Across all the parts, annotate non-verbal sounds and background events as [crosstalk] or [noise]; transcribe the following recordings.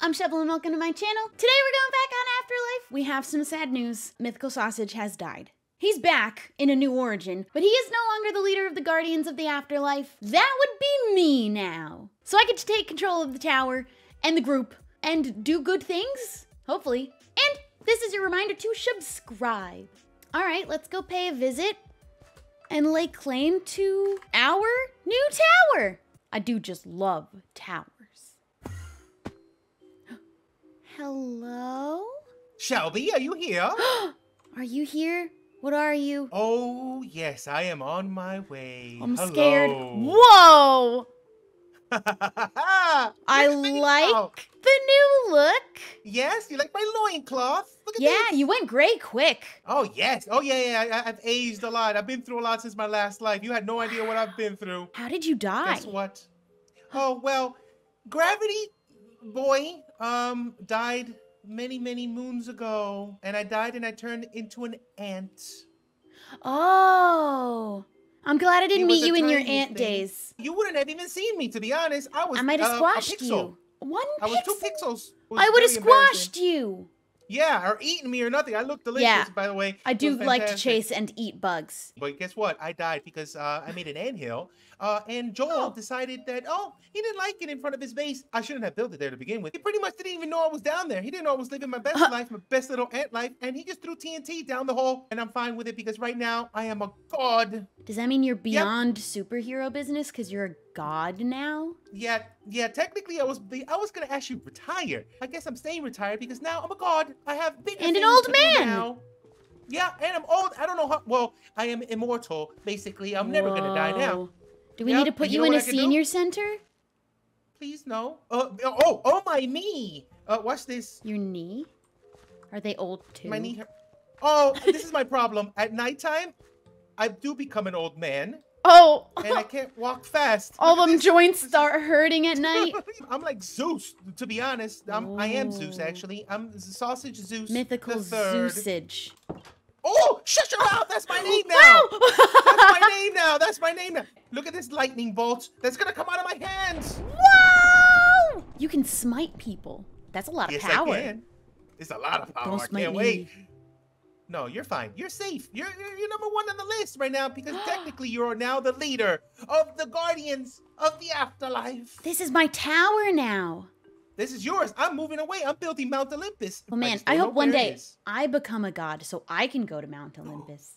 I'm Shubble and welcome to my channel. Today we're going back on Afterlife. We have some sad news. Mythical Sausage has died. He's back in a new origin, but he is no longer the leader of the Guardians of the Afterlife. That would be me now. So I get to take control of the tower and the group and do good things, hopefully. And this is your reminder to subscribe. All right, let's go pay a visit and lay claim to our new tower. I do just love towers. Hello? Shelby, are you here? [gasps] Are you here? What are you? oh, yes, I am on my way. I'm scared. Whoa! [laughs] I Look at now. like oh. the new look. Yes, you like my loincloth? Look at Yeah, this. you went gray quick. Oh, yes. Oh, yeah, yeah. I, I've aged a lot. I've been through a lot since my last life. You had no idea what I've been through. How did you die? Guess what? Oh, well, Gravity Boy um died many, many moons ago. And I died and I turned into an ant. Oh. I'm glad I didn't meet you in your ant thing. days. You wouldn't have even seen me, to be honest. I was I might have uh, squashed you. One I was two pixels. Was I would have squashed you. Yeah, or eating me or nothing. I look delicious, Yeah. by the way. I do like to chase and eat bugs. But guess what? I died because uh, I made an anthill. Uh, and Joel Oh. decided that, oh, he didn't like it in front of his base. I shouldn't have built it there to begin with. He pretty much didn't even know I was down there. He didn't know I was living my best Uh. life, my best little ant life. And he just threw TNT down the hole. And I'm fine with it because right now I am a god. Does that mean you're beyond superhero business because you're a god now? Yeah, yeah. Technically, I was I was gonna actually retire. I guess I'm staying retired because now I'm a god. I have bigger And an old man. now. Yeah, and I'm old. I don't know how. Well, I am immortal. Basically, I'm never gonna die now. Do we Yep, need to put you you, know in a can do? senior center? Please no. Uh, oh, oh my knee. Uh, watch this. Your knee? Are they old too? My knee. Oh, this is my problem. At nighttime, I do become an old man, Oh, and I can't walk fast. all Look them this. joints [laughs] start hurting at night. [laughs] I'm like Zeus, to be honest. I'm, I am Zeus, actually. I'm Sausage Zeus. Mythical. Zeusage. Oh, shut your mouth! That's my name now. Wow! That's my [laughs] name now. That's my name now. Look at this lightning bolt that's gonna come out of my hands. Whoa! You can smite people. That's a lot of yes, power. I can. It's a lot of power. Don't I smite can't me. No, you're fine. You're safe. You're, you're you're number one on the list right now because [gasps] technically you are now the leader of the Guardians of the Afterlife. This is my tower now. This is yours. I'm moving away. I'm building Mount Olympus. Well, man, just I hope one day. I become a god so I can go to Mount Olympus.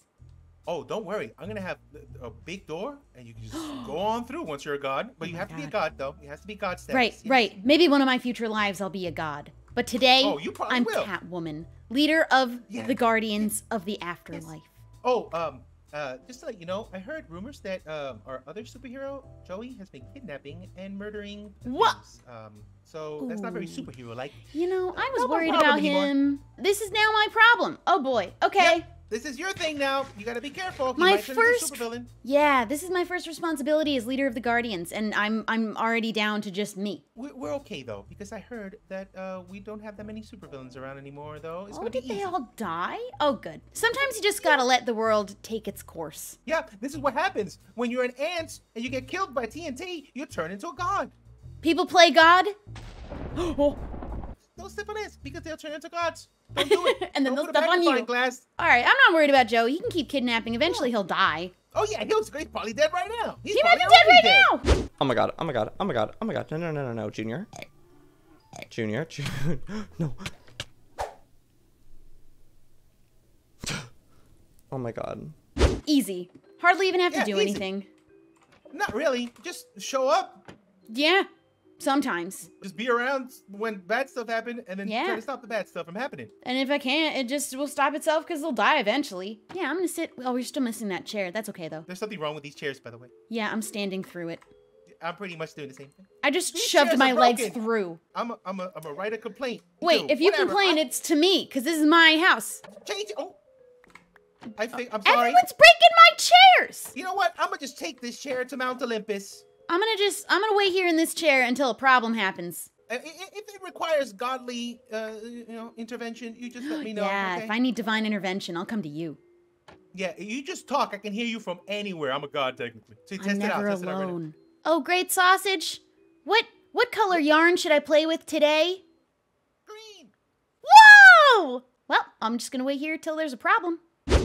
Oh, don't worry. I'm gonna have a big door, and you can just [gasps] go on through once you're a god. But Oh you have to be a God. god, though. You have to be god status. Right, yes. right. Maybe one of my future lives I'll be a god. But today, Oh, you I'm will. Catwoman, leader of Yeah. the Guardians of the Afterlife. Oh, um, uh, just to let you know, I heard rumors that um, our other superhero Joey has been kidnapping and murdering. What? things. Um, so that's not very superhero-like. You know, I was worried about anymore. him. This is now my problem. Oh boy. Okay. Yep, this is your thing now. You gotta be careful. He My might turn into a first- supervillain. Yeah, this is my first responsibility as leader of the Guardians, and I'm I'm already down to just me. We're, we're okay though, because I heard that uh, we don't have that many supervillains around anymore. Though it's oh, did they all die? Oh, good. Sometimes you just gotta let the world take its course. Yeah, this is what happens when you're an ant and you get killed by TNT. You turn into a god. People play God. [gasps] oh, Don't step on ants because they'll turn into gods. Don't do it. [laughs] And then Don't they'll put step on you. Glass. all right. I'm not worried about Joe. He can keep kidnapping. Eventually, he'll die. Oh yeah, he was he's probably dead right now. He's He might be dead already right now. Oh my god, oh my god, oh my god, oh my god. No, no, no, no, no, Junior. Junior, Junior. [gasps] no. [gasps] Oh my god. Easy. Hardly even have to do easy. anything. Not really. Just show up. Yeah. Sometimes. Just be around when bad stuff happen, and then Yeah. try to stop the bad stuff from happening. And if I can't, it just will stop itself because they'll die eventually. Yeah, I'm gonna sit. Oh, we're still missing that chair. That's okay though. There's something wrong with these chairs, by the way. Yeah, I'm standing through it. I'm pretty much doing the same thing. I just These shoved my legs through. I'm a, I'm a, I'm a write a complaint. Wait, Dude, if you whatever, complain, I- it's to me because this is my house. change. it. Oh, I think I'm sorry. Everyone's breaking my chairs. You know what? I'm gonna just take this chair to Mount Olympus. I'm gonna just. I'm gonna wait here in this chair until a problem happens. Uh, If it requires godly, uh, you know, intervention, you just let me know. yeah, okay? if I need divine intervention, I'll come to you. Yeah, you just talk. I can hear you from anywhere. I'm a god technically. So test I'm it out. never Test it out right alone. Oh, great sausage. What what color yarn should I play with today? go! Well, I'm just gonna wait here till there's a problem.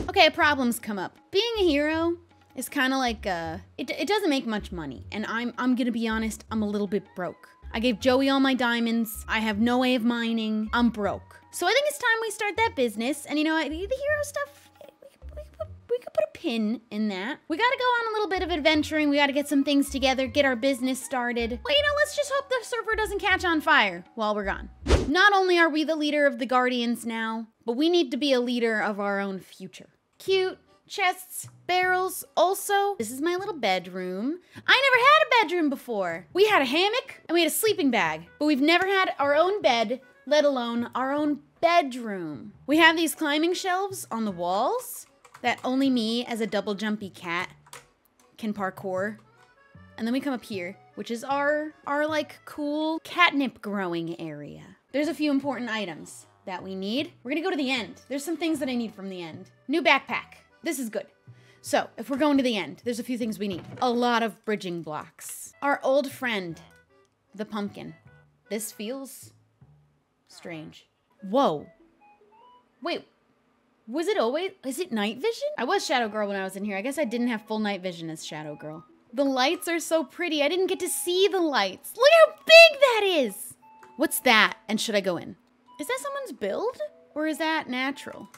Okay, problems come up. Being a hero is kind of like uh, it, it doesn't make much money, and I'm I'm gonna be honest, I'm a little bit broke. I gave Joey all my diamonds. I have no way of mining. I'm broke. So I think it's time we start that business. And you know, the hero stuff, we, we, we could put a pin in that. We gotta go on a little bit of adventuring. We gotta get some things together, get our business started. Well, you know, let's just hope the server doesn't catch on fire while we're gone. Not only are we the leader of the Guardians now, but we need to be a leader of our own future. Cute, chests, barrels. Also, this is my little bedroom. I never had a bedroom before. We had a hammock and we had a sleeping bag, but we've never had our own bed, let alone our own bedroom. We have these climbing shelves on the walls that only me as a double jumpy cat can parkour. And then we come up here, which is our, our like cool catnip growing area. There's a few important items that we need. We're gonna go to the end. There's some things that I need from the end. New backpack. This is good. So, if we're going to the end, there's a few things we need. A lot of bridging blocks. Our old friend, the pumpkin. This feels strange. Whoa. Wait, was it always, is it night vision? I was Shadow Girl when I was in here. I guess I didn't have full night vision as Shadow Girl. The lights are so pretty. I didn't get to see the lights. Look how big that is. What's that? And should I go in? Is that someone's build? Or is that natural?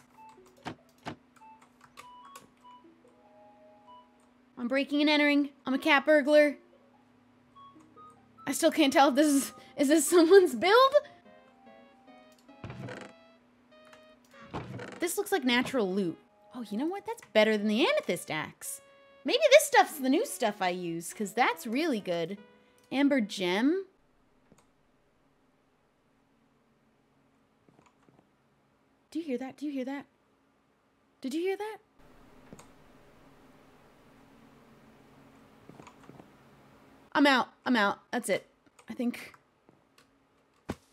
I'm breaking and entering. I'm a cat burglar. I still can't tell if this is, is this someone's build? This looks like natural loot. Oh, you know what? That's better than the amethyst axe. Maybe this stuff's the new stuff I use, because that's really good. Amber gem. Do you hear that? Do you hear that? Did you hear that? I'm out. I'm out. That's it. I think.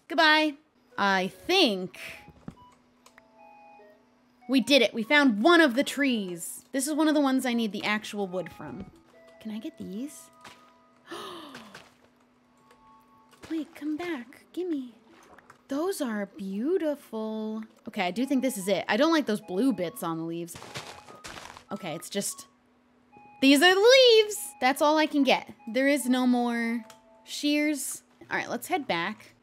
Goodbye. I think. We did it. We found one of the trees. This is one of the ones I need the actual wood from. Can I get these? [gasps] Wait, come back. Gimme. Those are beautiful. Okay, I do think this is it. I don't like those blue bits on the leaves. Okay, it's just... These are the leaves! That's all I can get. There is no more shears. All right, let's head back.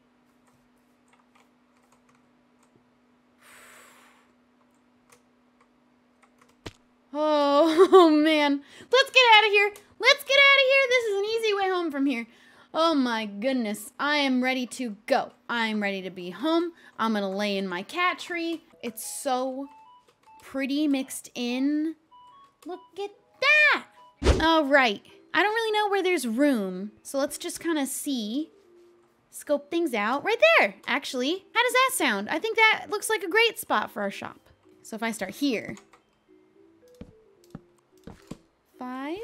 Oh, oh [laughs] man. Let's get out of here. Let's get out of here. This is an easy way home from here. Oh my goodness. I am ready to go. I'm ready to be home. I'm going to lay in my cat tree. It's so pretty mixed in. Look at that. All right. I don't really know where there's room. So let's just kind of see. Scope things out. Right there, actually. How does that sound? I think that looks like a great spot for our shop. So if I start here, five,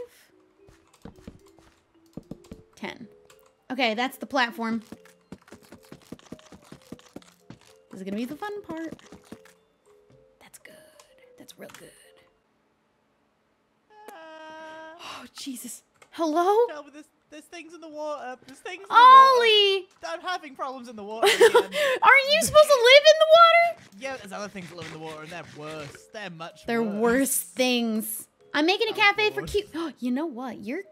ten. Okay, that's the platform. This is gonna be the fun part. That's good. That's real good. Oh, Jesus. Hello? Tell me, this, there's things in the water. There's things in the Ollie! water. I'm having problems in the water [laughs] Aren't you supposed to live in the water? yeah, there's other things that live in the water, and they're worse. They're much They're worse. worse things. I'm making a cafe for cute. [gasps] you know what? You're.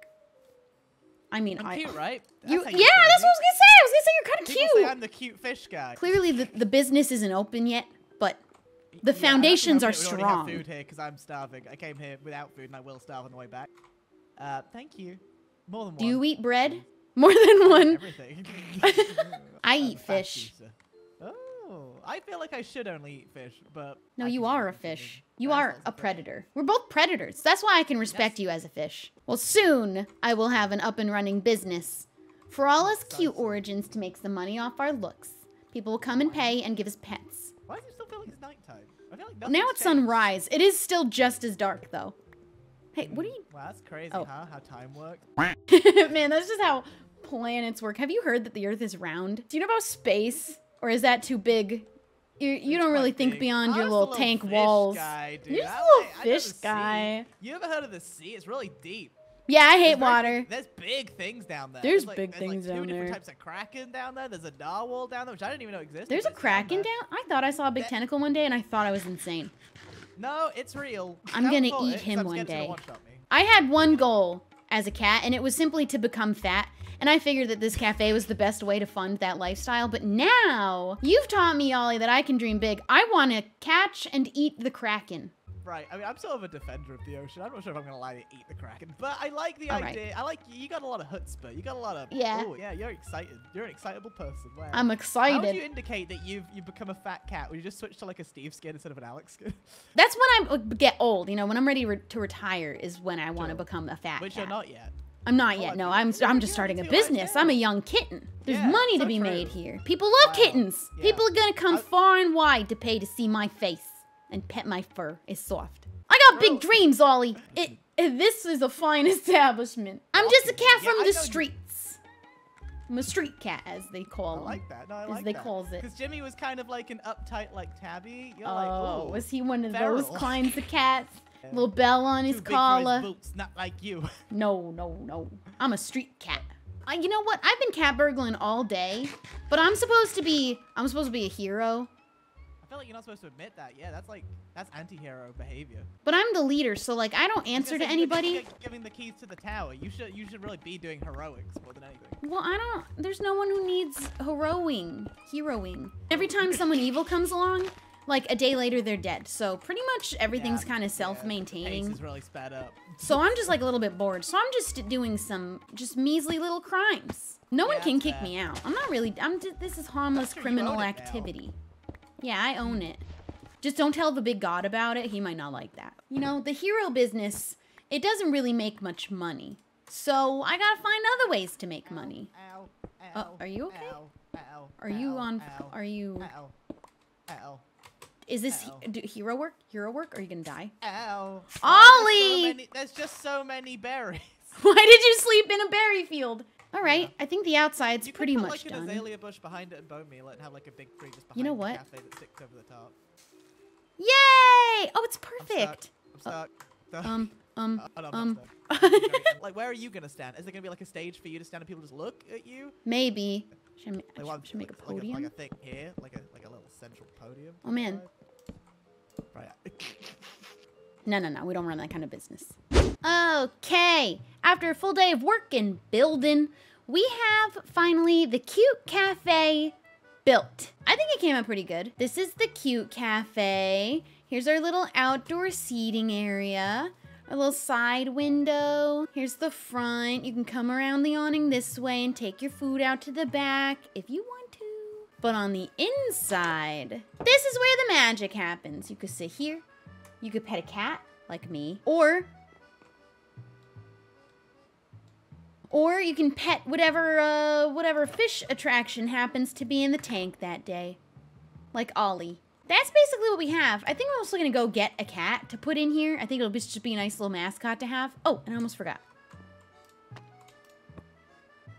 I mean, I'm I. cute, right? You, That's yeah, how that's what I was gonna say. I was gonna say you're kind of People say cute. I'm the cute fish guy. Clearly, the, the business isn't open yet, but the Yeah, foundations are hoping we already strong. have food here because I'm starving. I came here without food, and I will starve on the way back. Uh, thank you. More than one. Do you eat bread? [laughs] More than one. Everything. [laughs] I eat fish. eater. Oh, I feel like I should only eat fish, but No, I you are a fish. You That's are a fish. predator. We're both predators. That's why I can respect Yes. you as a fish. Well, soon I will have an up and running business. For all us Sounds cute so. origins to make some money off our looks. People will come and pay and give us pets. Why does it still feel like it's nighttime? I feel like now it's changed. sunrise. It is still just as dark though. Hey, what are you? Wow, that's crazy, Oh. huh? How time works. [laughs] Man, that's just how planets work. Have you heard that the Earth is round? Do you know about space? Or is that too big? You, you don't really quite think big. beyond I'm your just a little tank walls. Guy, dude. You're just I a little like- I know fish the sea. You ever heard of the sea? It's really deep. Yeah, I hate There's water. big- there's big things down there. There's like, big there's things like two different types of kraken down there. There's a narwhal down there, which I didn't even know existed. There's a but it's kraken there. down. I thought I saw a big That- tentacle one day, and I thought I was insane. No, it's real. I'm gonna eat it, him one scared it's gonna day. I had one goal as a cat, and it was simply to become fat. And I figured that this cafe was the best way to fund that lifestyle. But now you've taught me, Ollie, that I can dream big. I want to catch and eat the kraken. Right. I mean, I'm sort of a defender of the ocean. I'm not sure if I'm gonna lie to eat the kraken, but I like the All right. idea. I like you you got a lot of chutzpah. You got a lot of Yeah. Ooh, yeah. You're excited. You're an excitable person. Wow. I'm excited. How would you indicate that you've you've become a fat cat? Would you just switch to like a Steve skin instead of an Alex skin? [laughs] That's when I get old. You know, when I'm ready re- to retire is when I want to become a fat Which cat. you're not yet. I'm not Oh, yet. No, I'm I'm just starting a business. I'm a young kitten. There's Yeah, money to be true. made here. People love Wow. kittens. Yeah. People are gonna come I- far and wide to pay to see my face and pet my fur. It's soft. I got big True. dreams, Ollie. It, it- this is a fine [laughs] establishment. I'm just a cat yeah, from I the streets. I'm a street cat, as they I call them. like that. No, I as like they that. calls it. Because Jimmy was kind of like an uptight like tabby. You're Oh, like, oh, was he one of those [laughs] kinds of cats? Yeah. Little bell on his too collar. his boots, not like you. [laughs] No, no, no. I'm a street cat. I, you know what? I've been cat burgling all day, but I'm supposed to be. I'm supposed to be a hero. I feel like you're not supposed to admit that. Yeah, that's like that's anti-hero behavior. But I'm the leader, so like I don't answer to anybody. Giving the keys to the tower. You should you should really be doing heroics more than anything. Well, I don't. There's no one who needs heroing, heroing. Every time someone evil comes along, like a day later they're dead. So pretty much everything's Yeah, kind of self-maintaining. pace is really sped up. So I'm just like a little bit bored. So I'm just doing some just measly little crimes. No one can kick fair. me out. I'm not really. I'm. Just, this is harmless That's true, you criminal activity. now. Yeah, I own it. Just don't tell the big god about it. He might not like that. You know, the hero business. It doesn't really make much money. So I gotta find other ways to make money. Ow, ow, oh, are you okay? Ow, ow, Are you on? Are you? ow, ow, Is this he- ow. do, hero work? Hero work? Are you gonna die? ow. Oh, there's Ollie! so many- There's just so many berries. [laughs] Why did you sleep in a berry field? All right, I think the outside's You pretty put, much like an azalea bush behind it and bone meal it and have like a big tree just behind You know the what? cafe that sticks over the top. Yay! Oh, it's I'm stuck. perfect. I'm stuck. [laughs] Stuck. Um, um, Oh, no, um. [laughs] like, where are you gonna stand? Is there gonna be like a stage for you to stand and people just look at you? Maybe. Should I, Like, should, one- should I make a like, podium? Like a, thing here, like a like a little central podium. Oh, man. Right. [laughs] No, no, no. We don't run that kind of business. Okay. After a full day of work and building, we have finally the cute cafe built. I think it came out pretty good. This is the cute cafe. Here's our little outdoor seating area. A little side window. Here's the front. You can come around the awning this way and take your food out to the back if you want to. But on the inside, this is where the magic happens. You could sit here. You could pet a cat like me, or or you can pet whatever uh whatever fish attraction happens to be in the tank that day. Like Ollie. That's basically what we have. I think we're also gonna go get a cat to put in here. I think it'll be, just be a nice little mascot to have. Oh, and I almost forgot.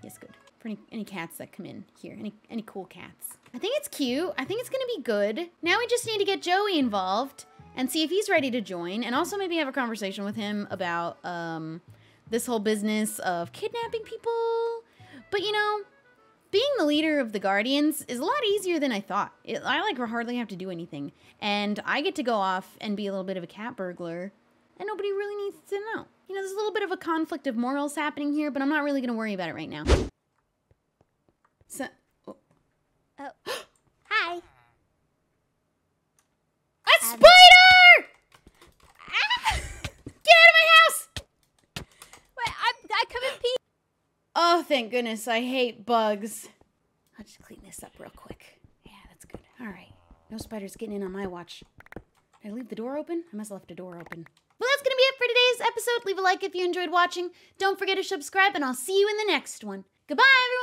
Yes, good. For any, any cats that come in here. Any any cool cats. I think it's cute. I think it's gonna be good. Now we just need to get Joey involved and see if he's ready to join. And also maybe have a conversation with him about um this whole business of kidnapping people. But you know, being the leader of the Guardians is a lot easier than I thought. It, I like hardly have to do anything, and I get to go off and be a little bit of a cat burglar, and nobody really needs to know. You know, there's a little bit of a conflict of morals happening here, but I'm not really going to worry about it right now. So, oh, Oh. [gasps] [gasps] [gasps] Hi. a Um, spider! Ah! Get out of my house! Wait, I, I come in peace. Oh, thank goodness. I hate bugs. I'll just clean this up real quick. Yeah, that's good. All right. No spiders getting in on my watch. Did I leave the door open? I must have left the door open. Well, that's going to be it for today's episode. Leave a like if you enjoyed watching. Don't forget to subscribe, and I'll see you in the next one. Goodbye, everyone.